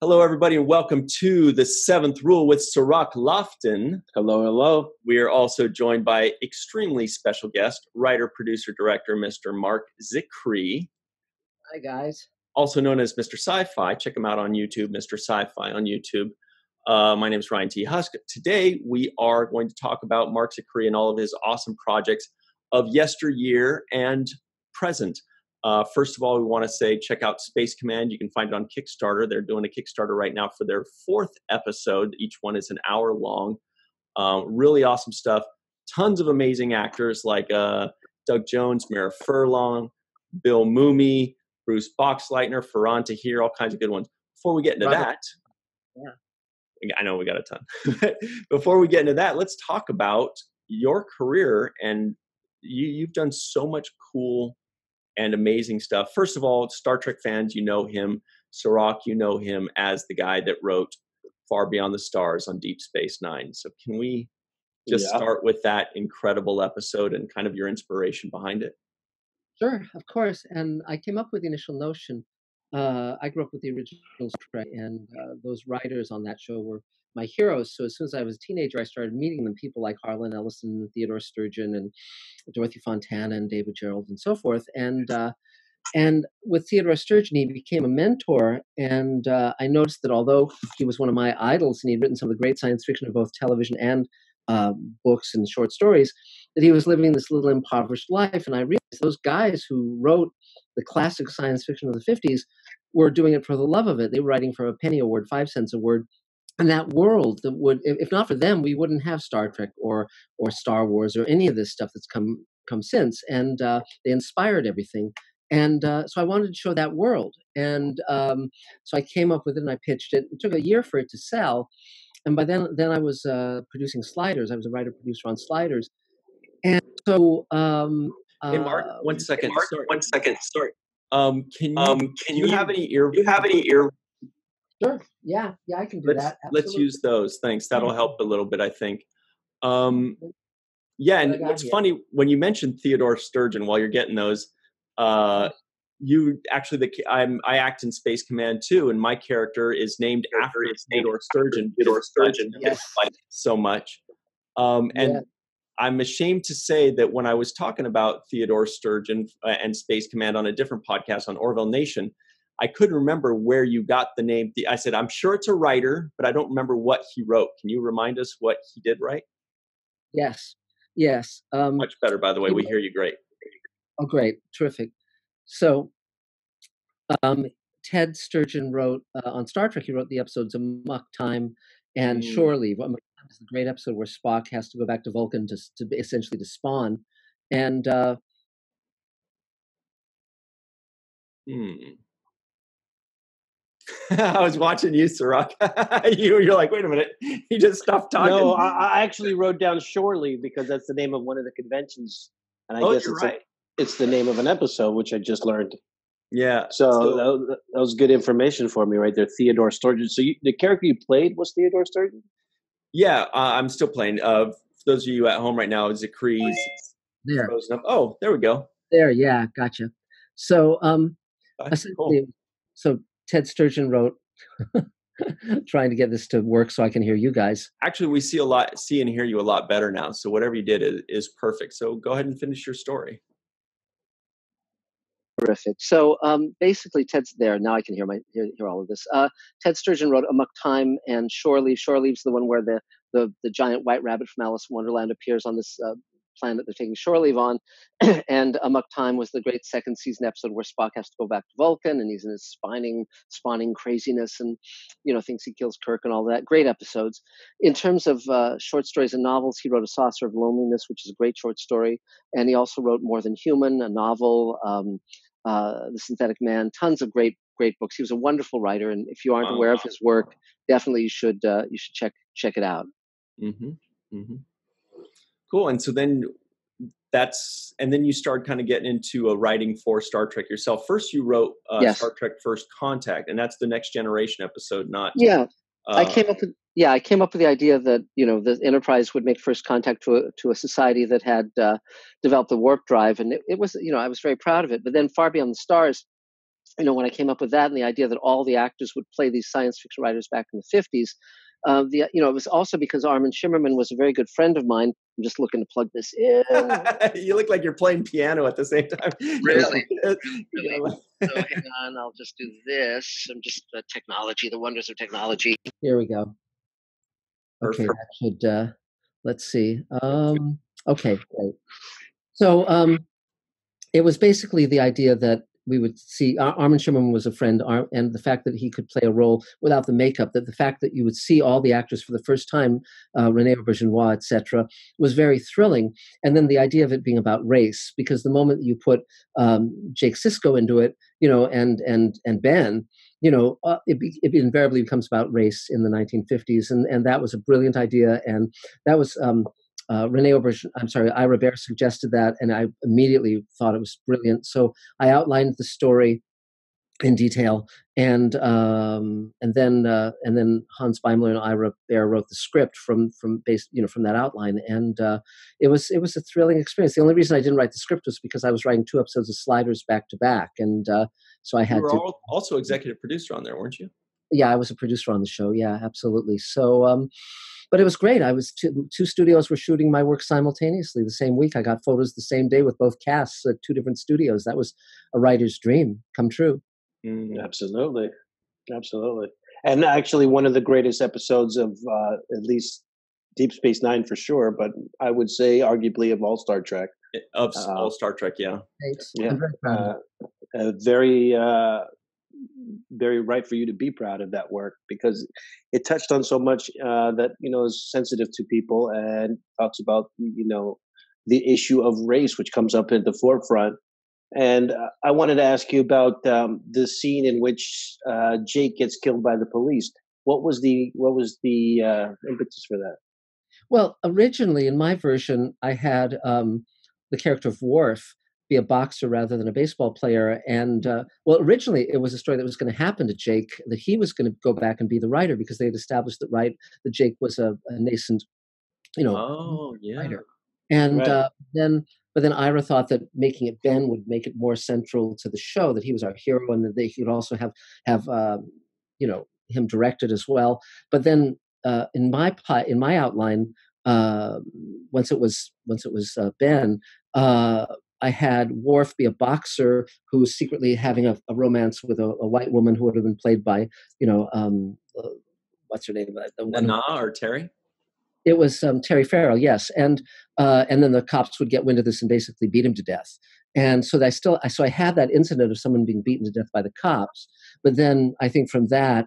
Hello, everybody, and welcome to the seventh rule with Cirroc Lofton. Hello, hello. We are also joined by extremely special guest, writer, producer, director, Mr. Marc Zicree. Hi, guys. Also known as Mr. Sci-Fi. Check him out on YouTube, Mr. Sci-Fi on YouTube. Uh, my name is Ryan T. Husk. Today, we are going to talk about Marc Zicree and all of his awesome projects of yesteryear and present. Uh, first of all, we want to say check out Space Command. You can find it on Kickstarter. They're doing a Kickstarter right now for their fourth episode. Each one is an hour long. Um, really awesome stuff. Tons of amazing actors like uh, Doug Jones, Mira Furlan, Bill Mumy, Bruce Boxleitner, Faran Tahir, all kinds of good ones. Before we get into Robert. that, Yeah. I know we got a ton. Before we get into that, let's talk about your career and you, you've done so much cool and amazing stuff. First of all, Star Trek fans, you know him. Cirroc, you know him as the guy that wrote Far Beyond the Stars on Deep Space Nine. So can we just Yeah. start with that incredible episode and kind of your inspiration behind it? Sure, of course. And I came up with the initial notion. Uh, I grew up with the original Trek, and uh, those writers on that show were my heroes. So as soon as I was a teenager, I started meeting them. People like Harlan Ellison, Theodore Sturgeon, and Dorothy Fontana, and David Gerrold, and so forth. And uh, and with Theodore Sturgeon, he became a mentor. And uh, I noticed that although he was one of my idols, and he'd written some of the great science fiction of both television and uh, books and short stories, that he was living this little impoverished life. And I realized those guys who wrote the classic science fiction of the 50s were doing it for the love of it. They were writing for a penny a word, five cents a word. And that world that would, if not for them, we wouldn't have Star Trek or or Star Wars or any of this stuff that's come come since. And uh, they inspired everything. And uh, so I wanted to show that world. And um, so I came up with it and I pitched it. It took a year for it to sell. And by then, then I was uh, producing Sliders. I was a writer producer on Sliders. And so, um, Hey, Marc, uh, one second. Marc, one second. Sorry. Um, can you, Um, can can you you have any ear? Do you have any ear? Sure. Yeah. Yeah, I can do let's that. let's use those. Thanks. That'll help a little bit, I think. Um, yeah, and I got what's here. funny when you mentioned Theodore Sturgeon while you're getting those, uh, you actually the I'm I act in Space Command too, and my character is named after is Theodore Sturgeon. Theodore because I like Sturgeon. Yes. so much. Um, and Yeah. I'm ashamed to say that when I was talking about Theodore Sturgeon uh, and Space Command on a different podcast on Orville Nation, I couldn't remember where you got the name. I said, I'm sure it's a writer, but I don't remember what he wrote. Can you remind us what he did write? Yes. Yes. Um, Much better, by the way. We hear you great. Oh, great, terrific. So, um, Ted Sturgeon wrote uh, on Star Trek. He wrote the episodes Amok Time and Mm. Shore Leave. Amok Time is the great episode where Spock has to go back to Vulcan to, to essentially to spawn, and uh, Hmm. I was watching you, Cirroc. you, you're like, wait a minute. He just stopped talking. No, I, I actually wrote down Shore Leave because that's the name of one of the conventions, and I oh, guess it's, right. a, it's the name of an episode, which I just learned. yeah. So, So- that, was- that was good information for me right there. Theodore Sturgeon. So you, the character you played was Theodore Sturgeon. Yeah, uh, I'm still playing. Uh, for those of you at home right now, Zicree's there. Oh, there we go. there, yeah, gotcha. So, um, That's cool. so Ted Sturgeon wrote, trying to get this to work so I can hear you guys. Actually, we see a lot, see and hear you a lot better now. So whatever you did is, is perfect. So go ahead and finish your story. Terrific. So um, basically, Ted's there now. I can hear my hear, hear all of this. Uh, Ted Sturgeon wrote Amok Time and Shore Leave. Shore Leave's the one where the, the the giant white rabbit from Alice in Wonderland appears on this uh, planet they're taking shore leave on. and Amok Time was the great second season episode where Spock has to go back to Vulcan and he's in his spawning spawning craziness and you know thinks he kills Kirk and all that. Great episodes. In terms of uh, short stories and novels, he wrote A Saucer of Loneliness, which is a great short story, and he also wrote More Than Human, a novel. Um, uh, the Synthetic Man, tons of great great books. He was a wonderful writer, and if you aren't aware of his work, definitely you should uh, you should check check it out. Mm-hmm. Mm-hmm. Cool. And so then that's and then you start kind of getting into a writing for Star Trek yourself. First, you wrote uh, Yes. Star Trek First Contact, and that's the Next Generation episode, not Yeah, Uh, I came up with yeah I came up with the idea that you know the Enterprise would make first contact to a, to a society that had uh, developed the warp drive, and it, it was you know I was very proud of it. But then Far Beyond the Stars you know, when I came up with that and the idea that all the actors would play these science fiction writers back in the 50s, uh, the you know it was also because Armin Shimerman was a very good friend of mine. I'm just looking to plug this in. you look like you're playing piano at the same time. Really? really? so hang on, I'll just do this. I'm just uh, technology, the wonders of technology. Here we go. Okay, that should. Uh, let's see. Um, okay, great. So um, it was basically the idea that we would see Armin Shimerman was a friend, and the fact that he could play a role without the makeup, that the fact that you would see all the actors for the first time, uh, Rene Auberjonois, etc., was very thrilling. And then the idea of it being about race, because the moment you put um, Jake Sisko into it, you know, and and and Ben, you know, uh, it, it, invariably becomes about race in the 1950s, and and that was a brilliant idea, and that was. Um, uh, Rene Auberge, I'm sorry, Ira Behr suggested that, and I immediately thought it was brilliant. So I outlined the story in detail, and um, and then uh, and then Hans Beimler and Ira Behr wrote the script from from based you know from that outline, and uh, it was it was a thrilling experience. The only reason I didn't write the script was because I was writing two episodes of Sliders back to back, and uh, so I had you were to. also executive producer on there, weren't you? Yeah, I was a producer on the show. Yeah, absolutely. So. Um, but it was great. I was two, two, studios were shooting my work simultaneously the same week. I got photos the same day with both casts at two different studios. That was a writer's dream come true. Mm, absolutely, absolutely. And actually, one of the greatest episodes of uh, at least Deep Space Nine for sure, but I would say arguably of all Star Trek. Of uh, all Star Trek, yeah. Thanks. Yeah. Uh, very uh, very right for you to be proud of that work because it touched on so much uh, that you know is sensitive to people and talks about you know the issue of race which comes up at the forefront. And uh, i wanted to ask you about um, the scene in which uh, jake gets killed by the police. What was the what was the uh, impetus for that? Well originally in my version i had um, the character of Worf be a boxer rather than a baseball player. And uh, well, originally it was a story that was going to happen to Jake that he was going to go back and be the writer because they had established that right that Jake was a, a nascent, you know, oh, yeah. writer. And right. uh, then, but then Ira thought that making it Ben would make it more central to the show that he was our hero and that they could also have have uh, you know him directed as well. But then uh, in my in my outline. Uh, once it was once it was uh, Ben, uh, I had Worf be a boxer who was secretly having a, a romance with a, a, white woman who would have been played by, you know, um, uh, what's her name? The Nana or Terry? It was um, Terry Farrell, yes, and uh, and then the cops would get wind of this and basically beat him to death. And so I still, so I had that incident of someone being beaten to death by the cops. But then I think from that,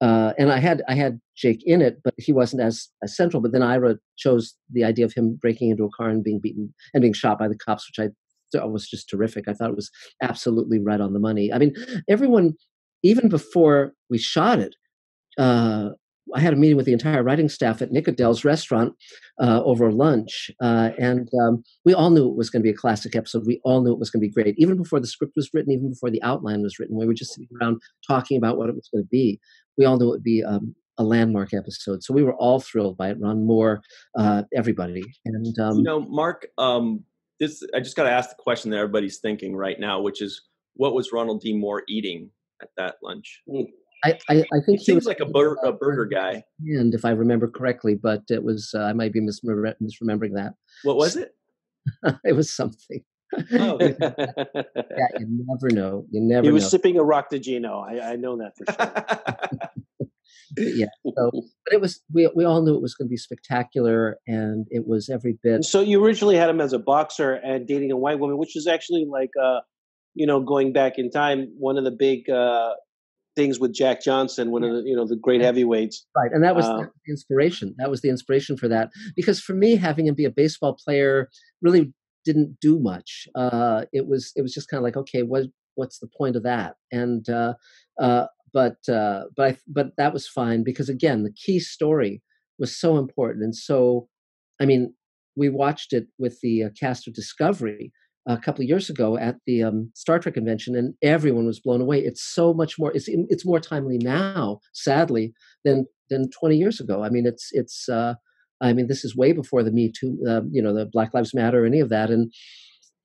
uh, and I had I had Jake in it, but he wasn't as, as central. But then Ira chose the idea of him breaking into a car and being beaten and being shot by the cops, which I was just terrific. I thought it was absolutely right on the money. I mean, everyone, even before we shot it, uh, I had a meeting with the entire writing staff at Nickodell's restaurant uh, over lunch, uh, and um, we all knew it was going to be a classic episode. We all knew it was going to be great, even before the script was written, even before the outline was written. We were just sitting around talking about what it was going to be. We all knew it would be um, a landmark episode, so we were all thrilled by it. Ron Moore, uh, everybody, and um, you know, Marc. Um, this I just got to ask the question that everybody's thinking right now, which is, what was Ronald D. Moore eating at that lunch? I, I, I think he, seems like a, bur- a burger guy, and if I remember correctly, but it was uh, I might be misremembering that. What was it? it was something. Oh. yeah, you never know. You never. He was know. sipping a Raktajino. I, I know that for sure. yeah. So, but it was we we all knew it was going to be spectacular, and it was every bit. So you originally had him as a boxer and dating a white woman, which is actually like, uh, you know, going back in time, one of the big uh, things with Jack Johnson, one yeah. of the you know the great heavyweights. Right, and that was uh, the inspiration. That was the inspiration for that. Because for me, having him be a baseball player really didn't do much. Uh, it was it was just kind of like, okay, what what's the point of that? And uh, uh, but uh, but I, but that was fine because again, the key story was so important, and so I mean, we watched it with the uh, cast of Discovery a couple of years ago at the um, Star Trek convention, and everyone was blown away. It's so much more. It's it's more timely now, sadly, than than 20 years ago. I mean, it's it's. Uh, I mean, this is way before the Me Too, uh, you know, the Black Lives Matter, any of that, and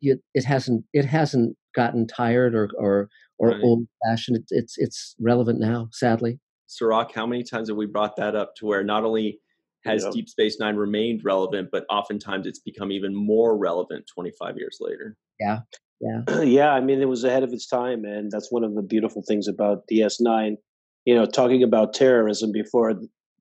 you, it hasn't it hasn't gotten tired or or or right. old fashioned. It, it's it's relevant now, sadly. Cirroc, how many times have we brought that up to where not only has yeah. Deep Space Nine remained relevant, but oftentimes it's become even more relevant 25 years later? Yeah. Yeah. yeah. I mean, it was ahead of its time. And that's one of the beautiful things about DS9. You know, talking about terrorism before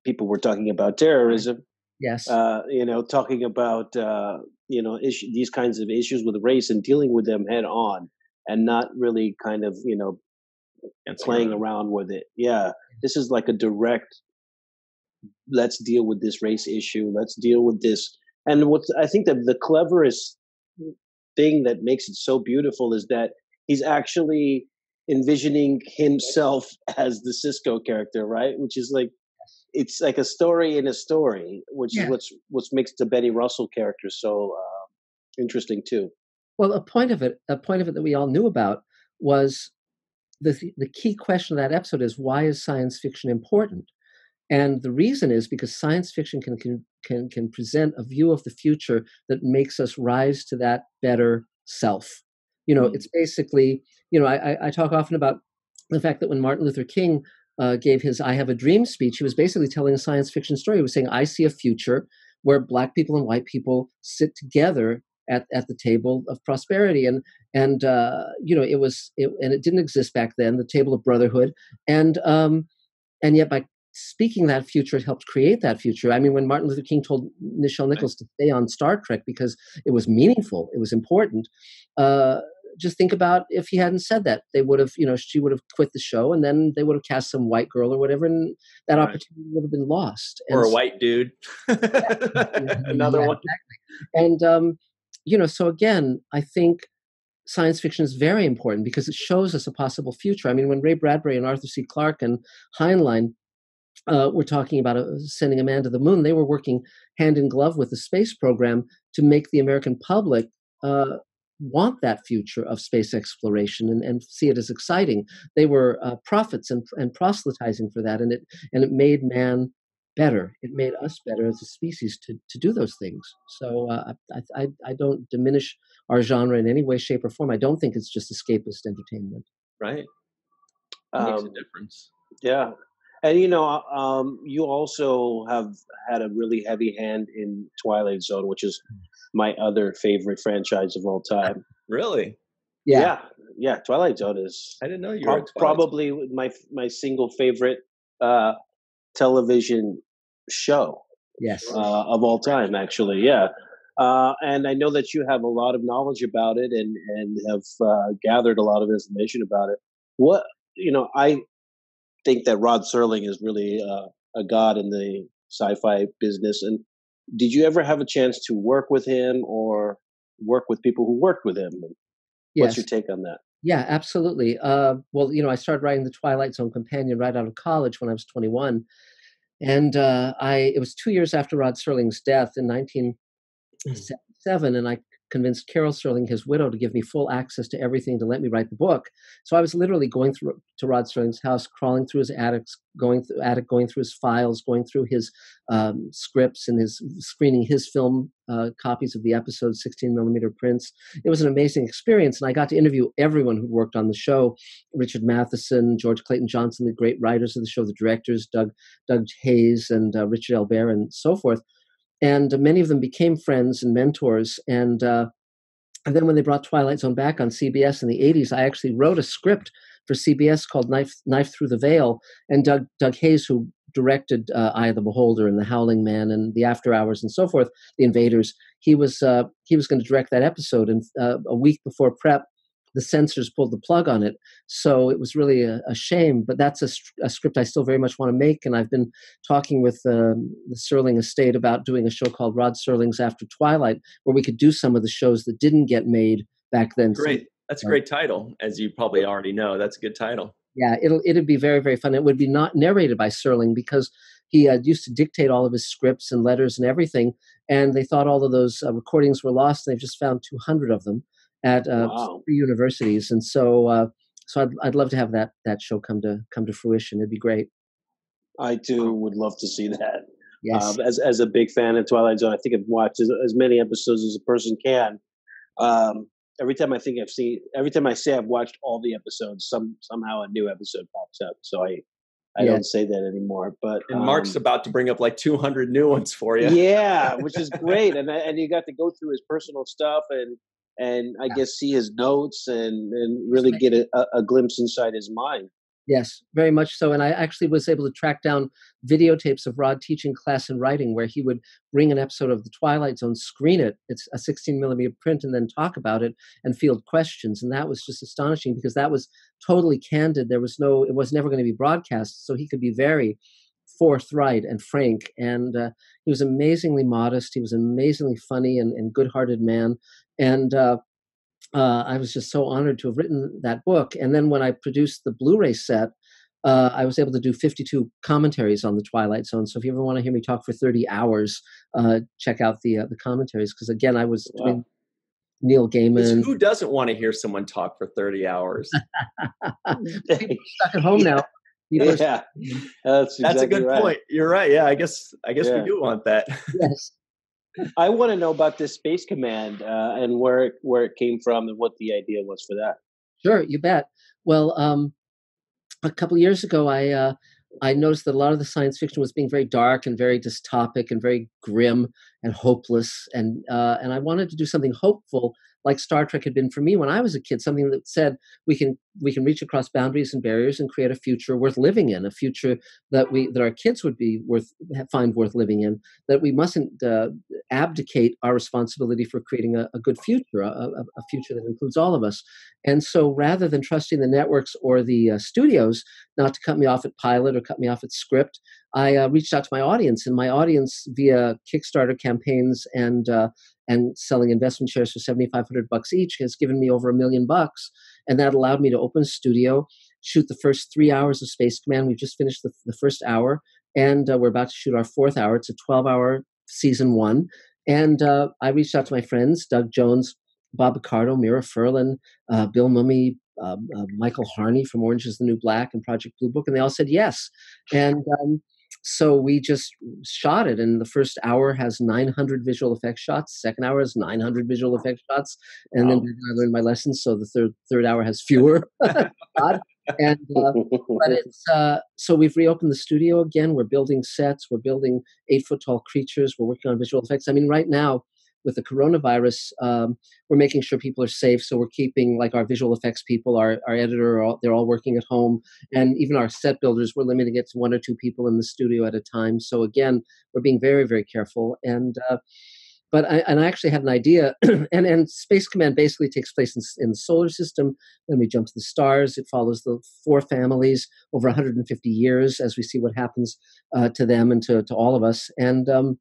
people were talking about terrorism. Yes. Uh, you know, talking about, uh, you know, issue, these kinds of issues with race and dealing with them head on and not really kind of, you know, playing around with it. Yeah. This is like a direct let's deal with this race issue let's deal with this and what i think that the cleverest thing that makes it so beautiful is that he's actually envisioning himself as the Sisko character right which is like it's like a story in a story which yeah. is what's what makes the benny russell character so uh, interesting too well a point of it a point of it that we all knew about was the the key question of that episode is why is science fiction important and the reason is because science fiction can, can, can, can present a view of the future that makes us rise to that better self. You know, mm-hmm. it's basically, you know, I, I talk often about the fact that when Martin Luther King uh, gave his I Have a Dream speech, he was basically telling a science fiction story. He was saying, I see a future where black people and white people sit together at, at the table of prosperity and and uh, you know it was it, and it didn't exist back then the table of brotherhood and um, and yet by speaking that future it helped create that future. I mean, when Martin Luther King told Nichelle Nichols to stay on Star Trek because it was meaningful, it was important. Uh, just think about if he hadn't said that, they would have, you know, she would have quit the show, and then they would have cast some white girl or whatever, and that right. opportunity would have been lost. And or a so, white dude, another yeah, one. Exactly. And um, you know, so again, I think science fiction is very important because it shows us a possible future. I mean, when Ray Bradbury and Arthur C. Clarke and Heinlein uh, we're talking about uh, sending a man to the moon. They were working hand in glove with the space program to make the American public uh, want that future of space exploration and, and see it as exciting. They were uh, prophets and, and proselytizing for that, and it and it made man better. It made us better as a species to to do those things. So uh, I, I I don't diminish our genre in any way, shape, or form. I don't think it's just escapist entertainment. Right. Um, makes a difference. Yeah, and you know, um, you also have had a really heavy hand in Twilight Zone, which is my other favorite franchise of all time. Really? Yeah, yeah. yeah Twilight Zone is. I didn't know you pro- probably my my single favorite uh, television show. Yes, uh, of all time, actually. Yeah. Uh, and I know that you have a lot of knowledge about it and and have uh, gathered a lot of information about it. What you know, I think that Rod Serling is really uh, a god in the sci-fi business. And did you ever have a chance to work with him or work with people who worked with him? What's your take on that? Yeah, absolutely. Uh, well, you know, I started writing the Twilight Zone companion right out of college when I was 21, and uh, I it was two years after Rod Serling's death in 1977, and I convinced Carol Serling, his widow, to give me full access to everything to let me write the book. So I was literally going through to Rod Serling's house, crawling through his attics, going through attic, going through his files, going through his um, scripts and his screening his film uh, copies of the episodes, 16 millimeter prints. It was an amazing experience, and I got to interview everyone who worked on the show: Richard Matheson, George Clayton Johnson, the great writers of the show, the directors, Doug Doug Heyes, and uh, Richard Albert, and so forth and many of them became friends and mentors. And uh, and then when they brought Twilight Zone back on CBS in the 80s, I actually wrote a script for CBS called Knife, Knife Through the Veil. And Doug, Doug Heyes, who directed uh, Eye of the Beholder and The Howling Man and The After Hours and so forth, The Invaders, he was, uh, he was going to direct that episode. And uh, a week before prep, the censors pulled the plug on it. So it was really a, a shame, but that's a, a, script I still very much want to make. And I've been talking with um, the Serling estate about doing a show called Rod Serling's After Twilight, where we could do some of the shows that didn't get made back then. Great. That's a great title, as you probably already know. That's a good title. Yeah, it'll it'd be very very fun. It would be not narrated by Serling because he uh, used to dictate all of his scripts and letters and everything, and they thought all of those uh, recordings were lost. And they've just found 200 of them, at uh, wow. universities, and so uh, so I'd I'd love to have that that show come to come to fruition. It'd be great. I too would love to see that. Yes. Um, as as a big fan of Twilight Zone, I think I've watched as, as many episodes as a person can. Um, every time I think I've seen, every time I say I've watched all the episodes, some somehow a new episode pops up. So I I yeah. don't say that anymore. But and um, Marc's about to bring up like 200 new ones for you. Yeah, which is great, and and you got to go through his personal stuff and and I yeah. guess see his notes and and really get a, a glimpse inside his mind. Yes, very much so. And I actually was able to track down videotapes of Rod teaching class in writing where he would bring an episode of The Twilight Zone, screen it, it's a 16 millimeter print, and then talk about it and field questions. And that was just astonishing because that was totally candid. There was no, it was never going to be broadcast. So he could be very forthright and frank. And uh, he was amazingly modest. He was an amazingly funny and, and good hearted man. And uh, uh, I was just so honored to have written that book. And then when I produced the Blu-ray set, uh, I was able to do 52 commentaries on the Twilight Zone. So if you ever want to hear me talk for 30 hours, uh, check out the uh, the commentaries because again, I was wow. doing Neil Gaiman. Who doesn't want to hear someone talk for 30 hours? People stuck at home now. Yeah, that's, exactly that's a good right. point. You're right. Yeah, I guess I guess yeah. we do want that. yes. I want to know about this Space Command uh, and where it, where it came from and what the idea was for that. Sure, you bet. Well, um, a couple years ago, I uh, I noticed that a lot of the science fiction was being very dark and very dystopic and very grim and hopeless, and uh, and I wanted to do something hopeful like Star Trek had been for me when I was a kid, something that said we can we can reach across boundaries and barriers and create a future worth living in, a future that we that our kids would be worth find worth living in. That we mustn't uh, abdicate our responsibility for creating a, a good future, a, a, future that includes all of us. And so, rather than trusting the networks or the uh, studios not to cut me off at pilot or cut me off at script, I uh, reached out to my audience, and my audience via Kickstarter campaigns and uh, and selling investment shares for 7500 bucks each has given me over a million bucks. And that allowed me to open a studio shoot the first three hours of space command. We've just finished the, the first hour and uh, we're about to shoot our fourth hour. It's a 12 hour season one and uh, i reached out to my friends doug jones bob picardo mira furlan uh, bill Mumy, um, uh, michael harney from orange is the new black and project blue book and they all said yes and um, so we just shot it and the first hour has 900 visual effects shots second hour has 900 visual effects shots and wow. then i learned my lessons so the third third hour has fewer and uh, but it's uh, so we've reopened the studio again we're building sets we're building eight foot tall creatures we're working on visual effects i mean right now with the coronavirus, um, we're making sure people are safe. So we're keeping like our visual effects people, our, our editor, all, they're all working at home. And even our set builders, we're limiting it to one or two people in the studio at a time. So again, we're being very, very careful. And, uh, but I, and I actually had an idea, and, and Space Command basically takes place in, in, the solar system. Then we jump to the stars. It follows the four families over 150 years as we see what happens uh, to them and to, to all of us. And um,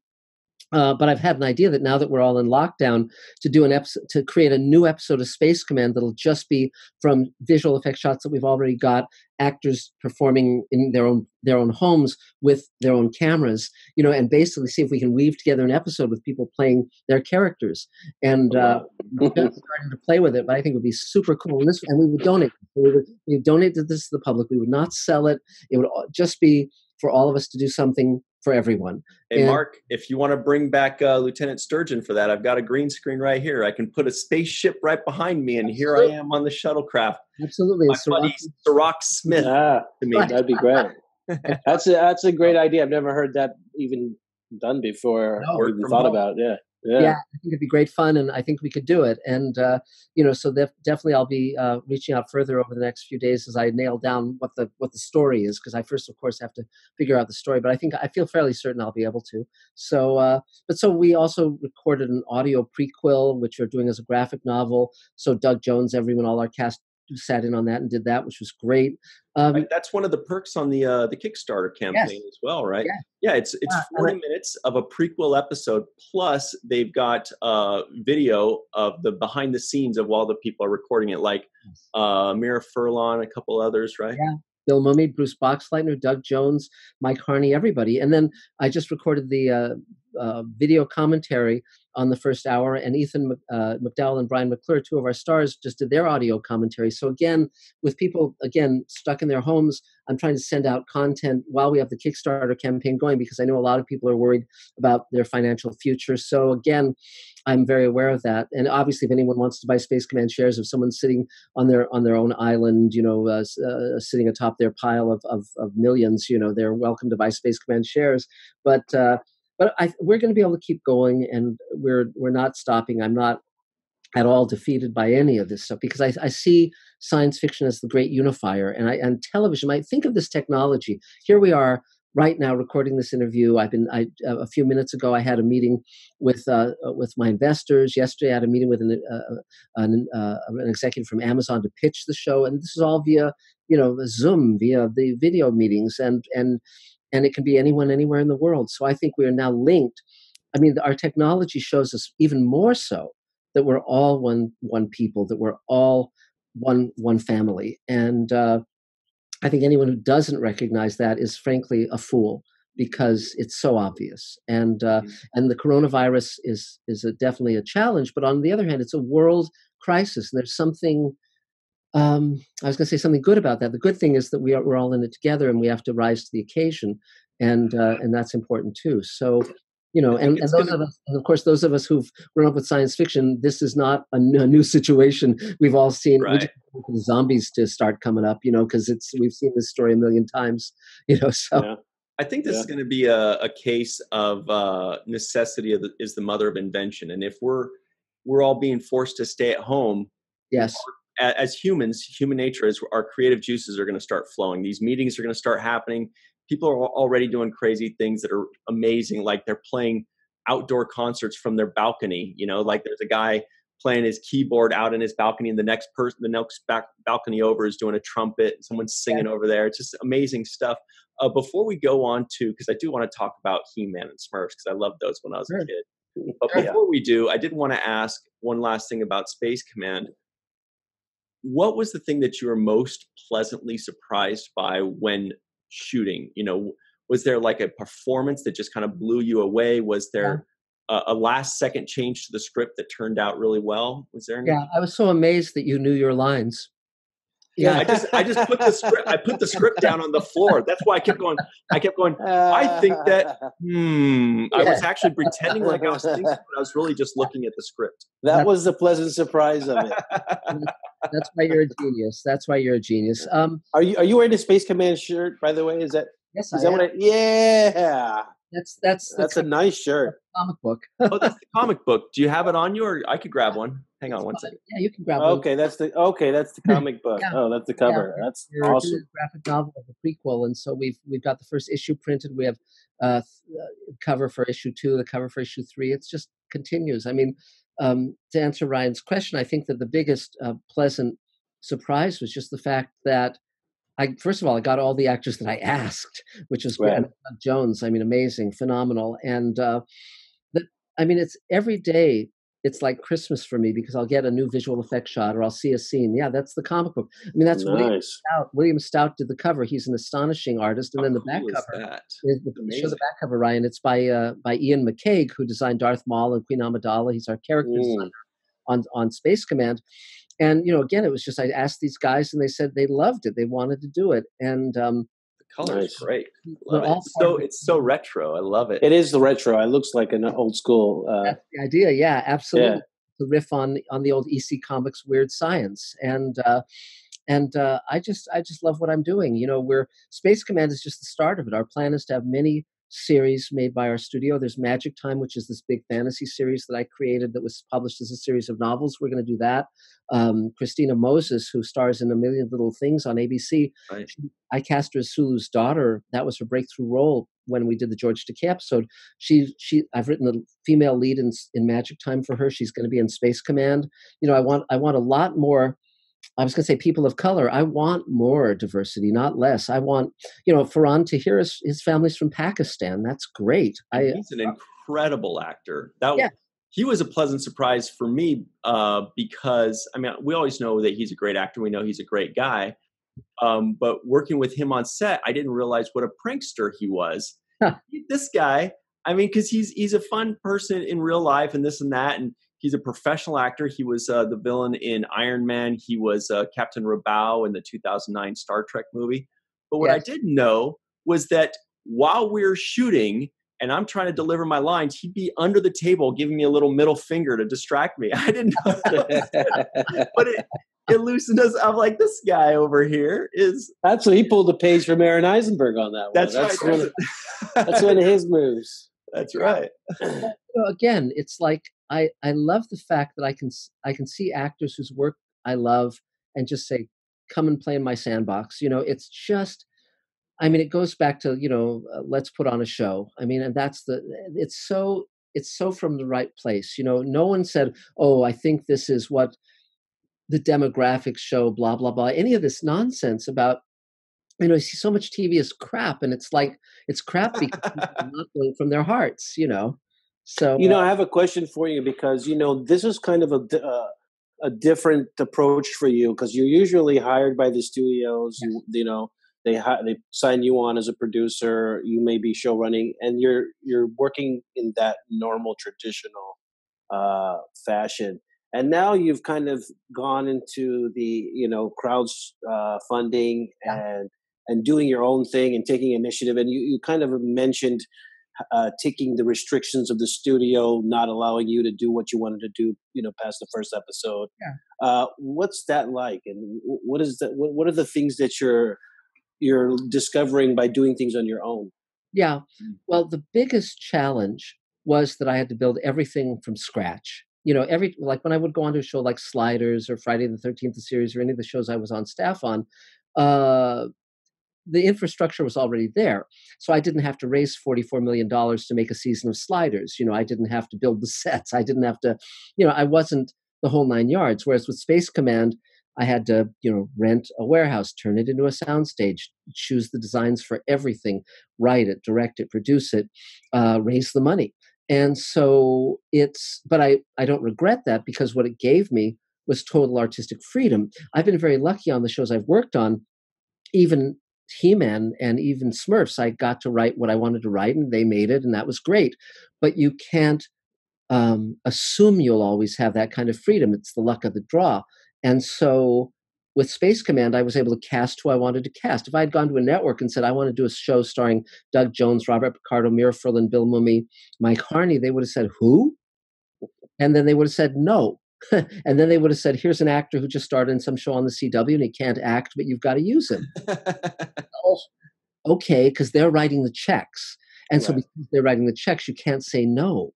uh, but I've had an idea that now that we're all in lockdown, to do an episode, to create a new episode of Space Command that'll just be from visual effect shots that we've already got, actors performing in their own their own homes with their own cameras, you know, and basically see if we can weave together an episode with people playing their characters. And uh, starting to play with it, but I think it would be super cool. And, this, and we would donate. We would, we would donate this to the public. We would not sell it. It would just be for all of us to do something for everyone. Hey, and, Marc, if you want to bring back uh, Lieutenant Sturgeon for that, I've got a green screen right here. I can put a spaceship right behind me, and absolutely. here I am on the shuttlecraft. Absolutely, my buddy Sirach Smith. Yeah, to me. that'd be great. that's a that's a great idea. I've never heard that even done before no, or even thought home. about. Yeah yeah. yeah. I think it'd be great fun, and I think we could do it. And uh, you know, so def- definitely, I'll be uh, reaching out further over the next few days as I nail down what the what the story is, because I first, of course, have to figure out the story. But I think I feel fairly certain I'll be able to. So, uh, but so we also recorded an audio prequel, which we're doing as a graphic novel. So Doug Jones, everyone, all our cast sat in on that and did that, which was great. Um, right, that's one of the perks on the uh, the Kickstarter campaign yes. as well, right? Yeah, yeah it's it's forty minutes of a prequel episode plus they've got uh, video of the behind the scenes of while the people are recording it, like uh, Mira Furlan, a couple others, right? Yeah. Bill Mumy, Bruce Boxleitner, Doug Jones, Mike Harney, everybody. And then I just recorded the uh, uh, video commentary on the first hour, and Ethan uh, McDowell and Brian McClure, two of our stars, just did their audio commentary. So again, with people again stuck in their homes, I'm trying to send out content while we have the Kickstarter campaign going because I know a lot of people are worried about their financial future. So again, I'm very aware of that. And obviously, if anyone wants to buy Space Command shares, if someone's sitting on their on their own island, you know, uh, uh, sitting atop their pile of, of, of millions, you know, they're welcome to buy Space Command shares. But uh, but I, we're going to be able to keep going, and we're we're not stopping. I'm not at all defeated by any of this stuff because I, I see science fiction as the great unifier, and I and television. I think of this technology. Here we are right now recording this interview. I've been I, a few minutes ago. I had a meeting with uh, uh, with my investors. Yesterday, I had a meeting with an, uh, uh an, uh, an, executive from Amazon to pitch the show, and this is all via you know Zoom, via the video meetings, and and and it can be anyone anywhere in the world. So I think we are now linked. I mean, our technology shows us even more so that we're all one one people, that we're all one one family, and I think anyone who doesn't recognize that is frankly a fool because it's so obvious. And uh, mm-hmm. and the coronavirus is is a, definitely a challenge. But on the other hand, it's a world crisis, and there's something. Um, I was going to say something good about that. The good thing is that we are we're all in it together, and we have to rise to the occasion, and uh, and that's important too. So you know, and, and those of us, and of course, those of us who've grown up with science fiction, this is not a, a new situation. We've all seen right. zombies to start coming up, you know, because it's we've seen this story a million times, you know. So yeah. I think this yeah. is going to be a, a case of uh, necessity of the, is the mother of invention, and if we're we're all being forced to stay at home, yes, as humans, human nature is our creative juices are going to start flowing. These meetings are going to start happening people are already doing crazy things that are amazing like they're playing outdoor concerts from their balcony you know like there's a guy playing his keyboard out in his balcony and the next person the next back balcony over is doing a trumpet And someone's singing yeah. over there it's just amazing stuff uh, before we go on to because i do want to talk about he-man and smurfs because i loved those when i was sure. a kid but before yeah. we do i did want to ask one last thing about space command what was the thing that you were most pleasantly surprised by when shooting you know was there like a performance that just kind of blew you away was there yeah. a, a, last second change to the script that turned out really well was there any? yeah i was so amazed that you knew your lines yeah, I just I just put the script I put the script down on the floor. That's why I kept going. I kept going. I think that hmm. I was actually pretending like I was thinking, but I was really just looking at the script. That was the pleasant surprise of it. That's why you're a genius. That's why you're a genius. Um, are you are you wearing a Space Command shirt? By the way, is that yes? Is I that am. what? I, yeah. That's that's that's a nice shirt. Comic book. oh, that's the comic book. Do you have it on you, or I could grab one? Hang on one second. Yeah, you can grab. Okay, one. that's the okay. That's the comic book. yeah. Oh, that's the cover. Yeah, that's awesome. graphic novel of the prequel, and so we've we've got the first issue printed. We have uh, uh, cover for issue two, the cover for issue three. It's just continues. I mean, um, to answer Ryan's question, I think that the biggest uh, pleasant surprise was just the fact that I first of all I got all the actors that I asked, which is great. Jones, I mean, amazing, phenomenal, and uh, I mean, it's every day. It's like Christmas for me because I'll get a new visual effect shot or I'll see a scene. Yeah, that's the comic book. I mean, that's nice. William Stout. William Stout did the cover. He's an astonishing artist, and How then the cool back cover. Is the, show the back cover, Ryan. It's by uh, by Iain McCaig, who designed Darth Maul and Queen Amidala. He's our character mm. designer on on Space Command and you know again it was just i asked these guys and they said they loved it they wanted to do it and um the color is great love it. It's so it's so retro i love it it is the retro it looks like an old school uh, That's the idea yeah absolutely yeah. the riff on on the old ec comics weird science and uh and uh, I just I just love what I'm doing. You know, we're Space Command is just the start of it. Our plan is to have many series made by our studio. There's Magic Time, which is this big fantasy series that I created that was published as a series of novels. We're going to do that. Um, Christina Moses, who stars in A Million Little Things on ABC, right. she, I cast her as Sulu's daughter. That was her breakthrough role when we did the George Takei episode. She, she, I've written the female lead in, in Magic Time for her. She's going to be in Space Command. You know, I want, I want a lot more I was going to say people of color. I want more diversity, not less. I want, you know, Faran Tahir, his, his family's from Pakistan. That's great. I, He's an incredible actor. That yeah. he was a pleasant surprise for me uh, because I mean we always know that he's a great actor. We know he's a great guy, um, but working with him on set, I didn't realize what a prankster he was. this guy, I mean, because he's he's a fun person in real life and this and that, and He's a professional actor. He was uh, the villain in Iron Man. He was uh, Captain Robau in the 2009 Star Trek movie. But what yes. I didn't know was that while we are shooting and I'm trying to deliver my lines, he'd be under the table giving me a little middle finger to distract me. I didn't know, that. but it, it loosened us. I'm like, this guy over here is. That's what he pulled the page from Aron Eisenberg on that one. That's, that's right. One of, that's one of his moves. That's right. So again, it's like I I love the fact that I can I can see actors whose work I love and just say, come and play in my sandbox. You know, it's just. I mean, it goes back to you know, uh, let's put on a show. I mean, and that's the. It's so it's so from the right place. You know, no one said, "Oh, I think this is what the demographics show." Blah blah blah. Any of this nonsense about you know, you see so much TV is crap, and it's like it's crap because not from their hearts, you know. So you know, I have a question for you because you know this is kind of a uh, a different approach for you because you're usually hired by the studios. Yes. You, you know, they they sign you on as a producer. You may be show running, and you're you're working in that normal traditional uh, fashion. And now you've kind of gone into the you know crowds uh, funding yeah. and and doing your own thing and taking initiative. And you, you kind of mentioned uh, taking the restrictions of the studio, not allowing you to do what you wanted to do, you know, past the first episode. Yeah. Uh, what's that like? And what is that? What, what are the things that you're you're discovering by doing things on your own? Yeah. Mm. Well, the biggest challenge was that I had to build everything from scratch. You know, every like when I would go onto a show like Sliders or Friday the Thirteenth, the series, or any of the shows I was on staff on, uh, the infrastructure was already there. So I didn't have to raise $44 million to make a season of sliders. You know, I didn't have to build the sets. I didn't have to, you know, I wasn't the whole nine yards. Whereas with Space Command, I had to, you know, rent a warehouse, turn it into a soundstage, choose the designs for everything, write it, direct it, produce it, uh, raise the money. And so it's, but I, I don't regret that because what it gave me was total artistic freedom. I've been very lucky on the shows I've worked on, even he-man and even smurfs i got to write what i wanted to write and they made it and that was great. But you can't um, assume you'll always have that kind of freedom. It's the luck of the draw. And so with space command i was able to cast who i wanted to cast. If i had gone to a network and said i want to do a show starring doug jones robert picardo mira furlan bill mumy mike harney they would have said who? And then they would have said no and then they would have said, "Here's an actor who just started in some show on the CW and he can't act, but you've got to use him." oh, okay, because they're writing the checks, and right. so because they're writing the checks, you can't say no,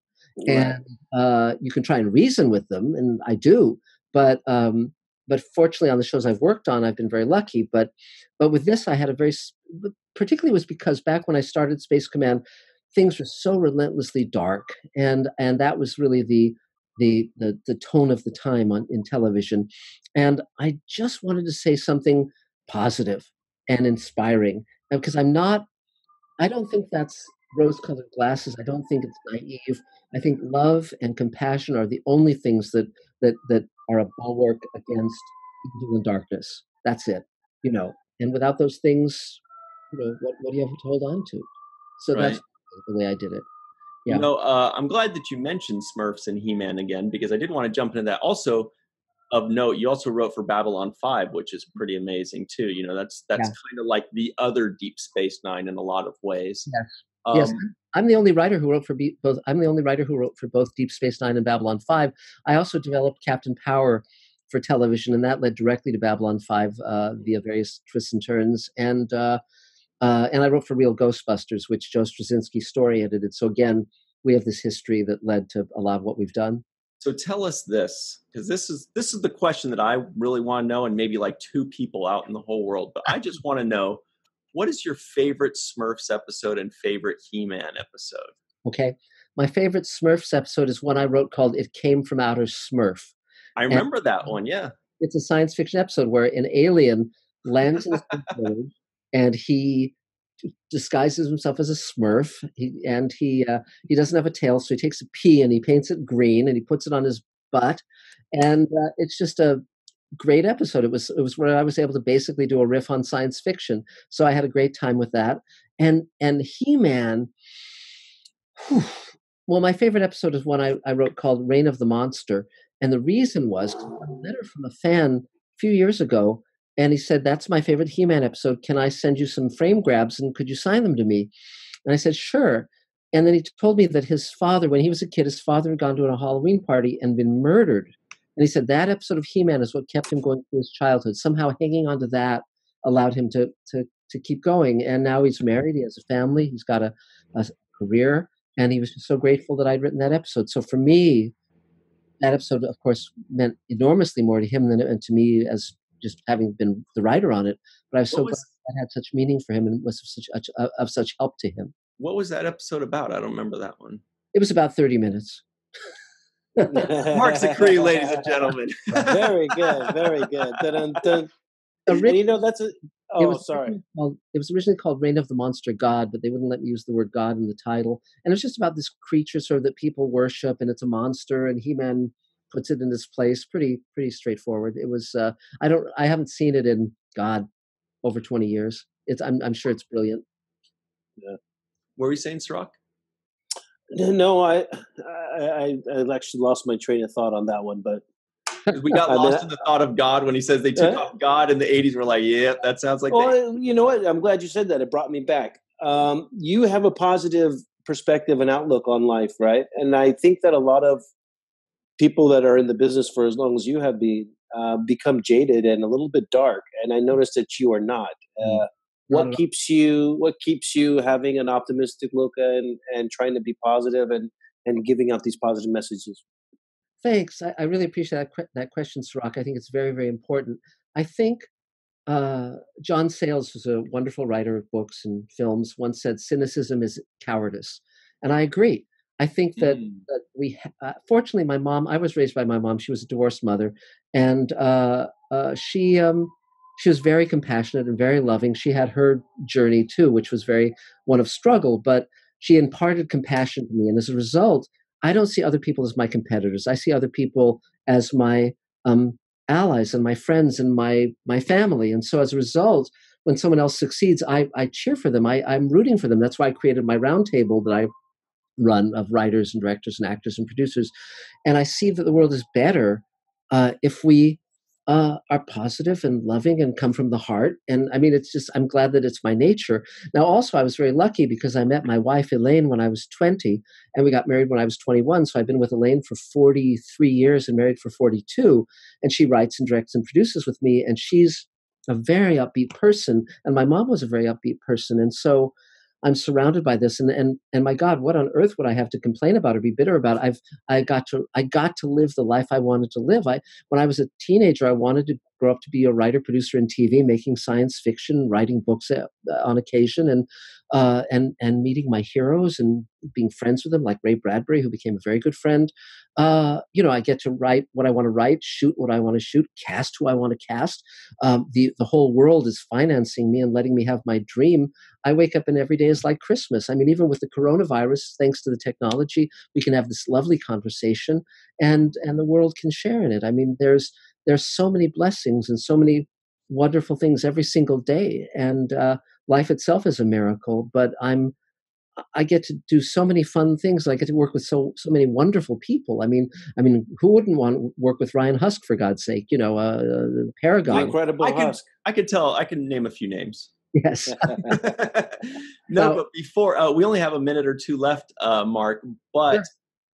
right. and uh, you can try and reason with them, and I do, but um, but fortunately, on the shows I've worked on, I've been very lucky. But but with this, I had a very particularly was because back when I started Space Command, things were so relentlessly dark, and and that was really the the, the, the tone of the time on, in television. And I just wanted to say something positive and inspiring uh, because I'm not, I don't think that's rose colored glasses. I don't think it's naive. I think love and compassion are the only things that, that, that are a bulwark against evil and darkness. That's it, you know. And without those things, you know, what, what do you have to hold on to? So right. that's the way I did it. Yeah. You know, uh, I'm glad that you mentioned Smurfs and He-Man again because I did want to jump into that. Also, of note, you also wrote for Babylon Five, which is pretty amazing too. You know, that's that's yeah. kind of like the other Deep Space Nine in a lot of ways. Yes. Um, yes, I'm the only writer who wrote for both. I'm the only writer who wrote for both Deep Space Nine and Babylon Five. I also developed Captain Power for television, and that led directly to Babylon Five uh, via various twists and turns. And uh, uh, and I wrote for Real Ghostbusters, which Joe Straczynski story edited. So again, we have this history that led to a lot of what we've done. So tell us this, because this is this is the question that I really want to know, and maybe like two people out in the whole world. But I just want to know, what is your favorite Smurfs episode and favorite He-Man episode? Okay, my favorite Smurfs episode is one I wrote called "It Came from Outer Smurf." I remember and that one. Yeah, it's a science fiction episode where an alien lands in the and he disguises himself as a Smurf, he, and he uh, he doesn't have a tail, so he takes a pea and he paints it green and he puts it on his butt, and uh, it's just a great episode. It was it was where I was able to basically do a riff on science fiction, so I had a great time with that. And and He Man. Well, my favorite episode is one I, I wrote called Reign of the Monster. And the reason was a letter from a fan a few years ago and he said, That's my favorite He Man episode. Can I send you some frame grabs and could you sign them to me? And I said, Sure. and then he told me that his father, when he was a kid, his father had gone to a Halloween party and been murdered. And he said that episode of He Man is what kept him going through his childhood. Somehow hanging on to that allowed him to, to, to keep going. And now he's married, he has a family, he's got a, a career, and he was so grateful that I'd written that episode. So for me, that episode, of course, meant enormously more to him than it to me as just having been the writer on it. But I was what so was, glad that had such meaning for him and was of such, uh, uh, of such help to him. What was that episode about? I don't remember that one. It was about 30 minutes. Marc Zicree, ladies and gentlemen. very good, very good. Dun, dun. And you know that's a. Oh, it was sorry. Called, it was originally called Reign of the Monster God, but they wouldn't let me use the word God in the title. And it's just about this creature sort of that people worship, and it's a monster, and He-Man puts it in this place. Pretty, pretty straightforward. It was. Uh, I don't. I haven't seen it in God over twenty years. It's. I'm. I'm sure it's brilliant. Yeah. Were you saying, Cirroc? No, I, I, I actually lost my train of thought on that one, but we got lost in the thought of God when he says they took uh, off God in the '80s. We're like, yeah, that sounds like. Well, they- you know what? I'm glad you said that. It brought me back. Um, you have a positive perspective and outlook on life, right? And I think that a lot of people that are in the business for as long as you have been uh, become jaded and a little bit dark. And I noticed that you are not. Mm. Uh, what keeps you what keeps you having an optimistic look and and trying to be positive and and giving out these positive messages thanks i, I really appreciate that, that question Cirroc. i think it's very very important i think uh, john sayles was a wonderful writer of books and films once said cynicism is cowardice and i agree i think that, mm. that we uh, fortunately my mom i was raised by my mom she was a divorced mother and uh, uh she um, she was very compassionate and very loving. She had her journey too, which was very one of struggle, but she imparted compassion to me. And as a result, I don't see other people as my competitors. I see other people as my um, allies and my friends and my my family. And so as a result, when someone else succeeds, I, I cheer for them. I, I'm rooting for them. That's why I created my roundtable that I run of writers and directors and actors and producers. And I see that the world is better uh, if we uh, are positive and loving and come from the heart. And I mean, it's just, I'm glad that it's my nature. Now, also, I was very lucky because I met my wife, Elaine, when I was 20, and we got married when I was 21. So I've been with Elaine for 43 years and married for 42. And she writes and directs and produces with me. And she's a very upbeat person. And my mom was a very upbeat person. And so, I'm surrounded by this, and and and my God, what on earth would I have to complain about or be bitter about? I've I got to I got to live the life I wanted to live. I when I was a teenager, I wanted to grow up to be a writer, producer in TV, making science fiction, writing books uh, on occasion, and uh, and and meeting my heroes and being friends with them, like Ray Bradbury, who became a very good friend. Uh, you know, I get to write what I want to write, shoot what I want to shoot, cast who I want to cast. Um, the the whole world is financing me and letting me have my dream. I wake up and every day is like Christmas. I mean, even with the coronavirus, thanks to the technology, we can have this lovely conversation, and and the world can share in it. I mean, there's there's so many blessings and so many wonderful things every single day and uh, life itself is a miracle but i'm i get to do so many fun things i get to work with so so many wonderful people. I mean i mean who wouldn't want to work with ryan husk for god's sake you know uh, uh paragon? Incredible I husk. Can, i could tell i can name a few names. Yes. No but before uh, we only have a minute or two left uh, Marc but sure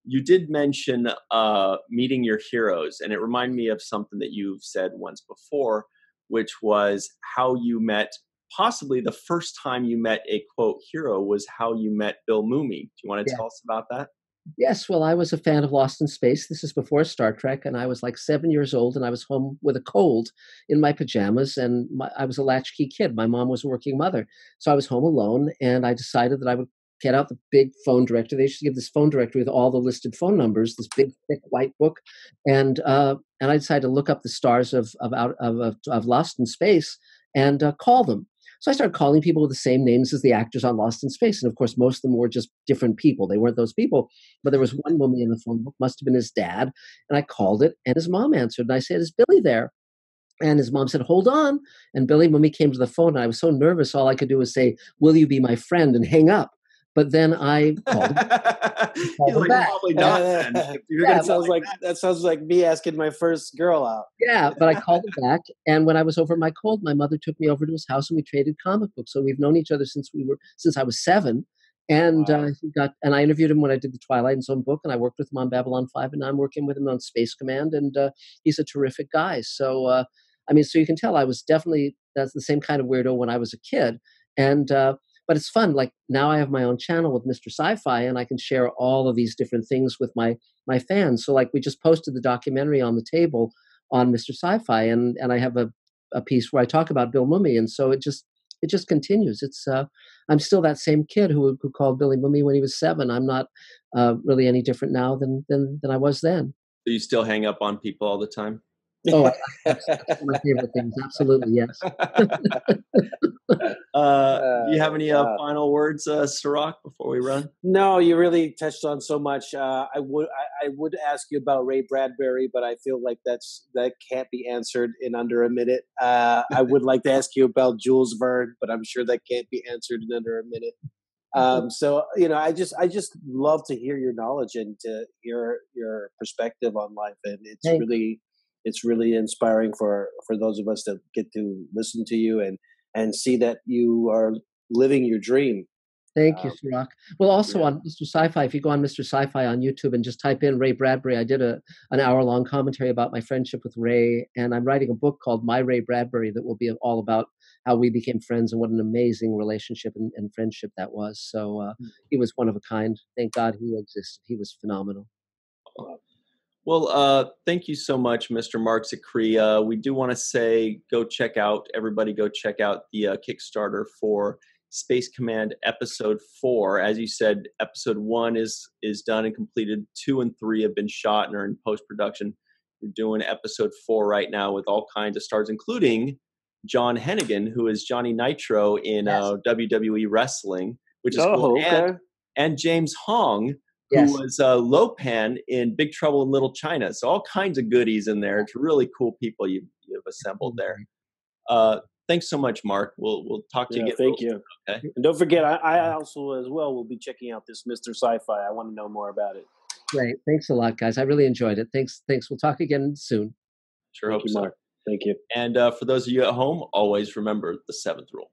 you did mention uh, meeting your heroes, and it reminded me of something that you've said once before, which was how you met. Possibly the first time you met a quote hero was how you met Bill Mumy. Do you want to yeah. tell us about that? Yes, well, I was a fan of Lost in Space. This is before Star Trek, and I was like seven years old, and I was home with a cold in my pajamas, and my, I was a latchkey kid. My mom was a working mother, so I was home alone, and I decided that I would get out the big phone directory. They used to give this phone directory with all the listed phone numbers, this big thick white book, and uh, and I decided to look up the stars of of out of, of, of Lost in Space and uh, call them. So I started calling people with the same names as the actors on Lost in Space, and of course, most of them were just different people. They weren't those people, but there was one woman in the phone book, must have been his dad, and I called it, and his mom answered, and I said, "Is Billy there?" And his mom said, Hold on. And Billy, when we came to the phone, I was so nervous, all I could do was say, Will you be my friend? and hang up. But then I called, called like, back. Probably not. yeah, that sounds like, that. that. sounds like me asking my first girl out. Yeah, but I called him back, and when I was over my cold, my mother took me over to his house, and we traded comic books. So we've known each other since we were since I was seven, And Wow. uh, he got, and I interviewed him when I did the Twilight and Zone book, and I worked with him on Babylon Five, and I'm working with him on Space Command, and uh, he's a terrific guy. So, uh, I mean, so you can tell I was definitely that's the same kind of weirdo when I was a kid, and uh, but it's fun. Like now I have my own channel with Mr. Sci-Fi, and I can share all of these different things with my my fans. So, like we just posted the documentary on the table on Mr. Sci-Fi, and and I have a a piece where I talk about Bill Mumy, and so it just it just continues. It's uh, I'm still that same kid who who called Billy Mumy when he was seven. I'm not uh, really any different now than than than I was then. Do you still hang up on people all the time? Oh, I- that's, that's my favorite things. Absolutely, yes. uh, do you have any uh, Uh, final words, uh, Cirroc, before we run? No, you really touched on so much. Uh, I would I, I would ask you about Ray Bradbury, but I feel like that's that can't be answered in under a minute. Uh, I would like to ask you about Jules Verne, but I'm sure that can't be answered in under a minute. Um, so you know, I just I just love to hear your knowledge and to hear your perspective on life, and it's Thank- really it's really inspiring for for those of us that get to listen to you and and see that you are living your dream. Thank you, Um, Cirroc. Well, also yeah. on Mr. Sci-Fi, if you go on Mr. Sci-Fi on YouTube and just type in Ray Bradbury, I did a an hour long commentary about my friendship with Ray, and I'm writing a book called My Ray Bradbury that will be all about how we became friends and what an amazing relationship and, and friendship that was. So uh, he was one of a kind. Thank God he existed. He was phenomenal. Well, uh, thank you so much, Mr. Marc Zicree. Uh, we do want to say go check out, everybody go check out the uh, Kickstarter for Space Command Episode 4. As you said, Episode 1 is, is done and completed. 2 and 3 have been shot and are in post-production. We're doing Episode 4 right now with all kinds of stars, including John Hennigan, who is Johnny Nitro in Yes. uh, WWE Wrestling, which is Oh, cool. okay. And, and James Hong, Yes. who was uh, Lo Pan in Big Trouble in Little China. So all kinds of goodies in there. It's really cool people you've, you've assembled there. Uh, thanks so much, Marc. We'll we'll talk to Yeah, you again. thank you. Okay. And don't forget, I, I also as well will be checking out this Mr. Sci-Fi. I want to know more about it. Great. Thanks a lot, guys. I really enjoyed it. Thanks. Thanks. We'll talk again soon. Sure Thank hope you, so. Marc. Thank you. And uh, for those of you at home, always remember the seventh rule.